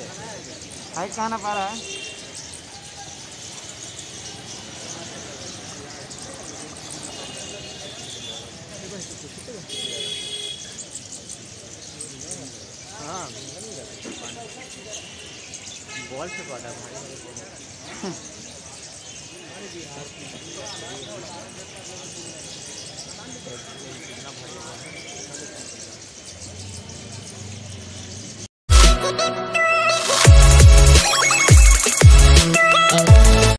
Height कहाँ ना पा रहा है। हाँ बॉल से पड़ा भाई